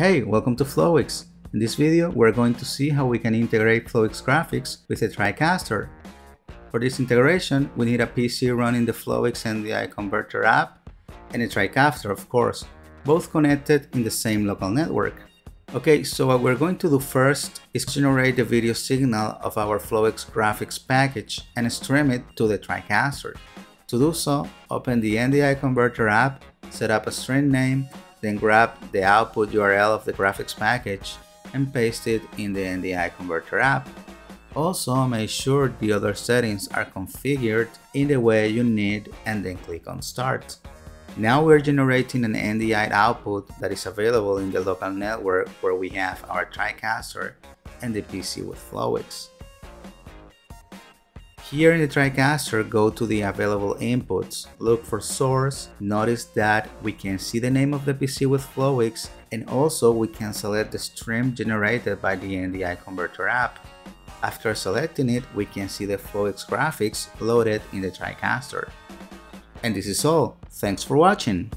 Hey, welcome to Flowics. In this video, we're going to see how we can integrate Flowics graphics with a TriCaster. For this integration, we need a PC running the Flowics NDI converter app and a TriCaster, of course, both connected in the same local network. Okay, so what we're going to do first is generate the video signal of our Flowics graphics package and stream it to the TriCaster. To do so, open the NDI converter app, set up a stream name, then grab the output URL of the graphics package and paste it in the NDI converter app. Also make sure the other settings are configured in the way you need and then click on start. Now we're generating an NDI output that is available in the local network where we have our TriCaster and the PC with Flowics. Here in the TriCaster, go to the available inputs, look for source, notice that we can see the name of the PC with Flowics and also we can select the stream generated by the NDI converter app. After selecting it, we can see the Flowics graphics loaded in the TriCaster. And this is all. Thanks for watching.